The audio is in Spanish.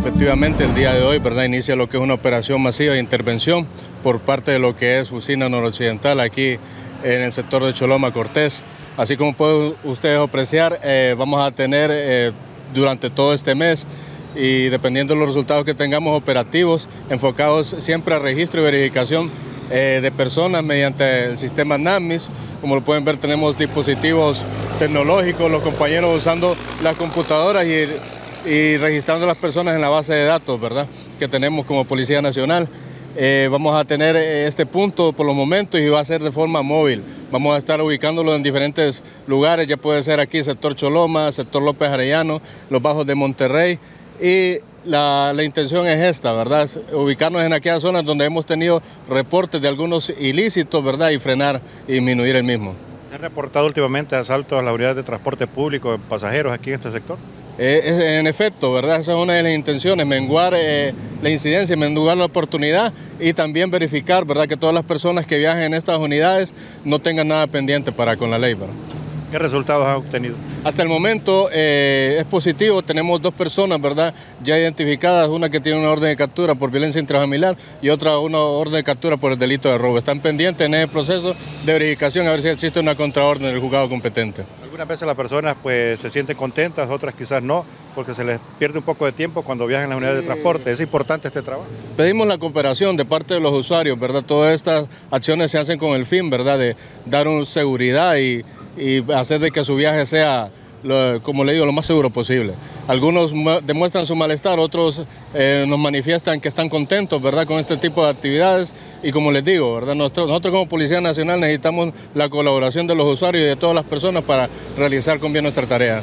Efectivamente, el día de hoy, ¿verdad? Inicia lo que es una operación masiva de intervención por parte de lo que es Usina Noroccidental aquí en el sector de Choloma Cortés. Así como pueden ustedes apreciar, eh, vamos a tener eh, durante todo este mes y dependiendo de los resultados que tengamos operativos, enfocados siempre a registro y verificación eh, de personas mediante el sistema NAMIS. Como lo pueden ver, tenemos dispositivos tecnológicos, los compañeros usando las computadoras y, y registrando a las personas en la base de datos, ¿verdad? Que tenemos como Policía Nacional. Eh, vamos a tener eh, este punto por los momentos y va a ser de forma móvil. Vamos a estar ubicándolo en diferentes lugares, ya puede ser aquí sector Choloma, sector López Arellano, los bajos de Monterrey. Y la, la, intención es esta, ¿verdad? Ubicarnos en aquellas zonas donde hemos tenido reportes de algunos ilícitos, ¿verdad? Y frenar y disminuir el mismo. ¿Se han reportado últimamente asaltos a las unidades de transporte público de pasajeros aquí en este sector? Eh, en efecto, ¿verdad? Esa es una de las intenciones, menguar eh, la incidencia, menguar la oportunidad y también verificar, ¿verdad? Que todas las personas que viajen en estas unidades no tengan nada pendiente para con la ley. ¿Qué resultados han obtenido? Hasta el momento eh, es positivo, tenemos dos personas, ¿verdad? Ya identificadas, una que tiene una orden de captura por violencia intrafamiliar y otra una orden de captura por el delito de robo. Están pendientes en el proceso de verificación a ver si existe una contraorden del juzgado competente. Algunas veces las personas pues se sienten contentas, otras quizás no, porque se les pierde un poco de tiempo cuando viajan en las unidades de transporte. ¿Es importante este trabajo? Pedimos la cooperación de parte de los usuarios, ¿verdad? Todas estas acciones se hacen con el fin, ¿verdad? De dar un seguridad y y hacer de que su viaje sea, lo, como le digo, lo más seguro posible. Algunos demuestran su malestar, otros eh, nos manifiestan que están contentos, ¿verdad?, con este tipo de actividades y como les digo, ¿verdad?, nosotros, nosotros como Policía Nacional necesitamos la colaboración de los usuarios y de todas las personas para realizar con bien nuestra tarea.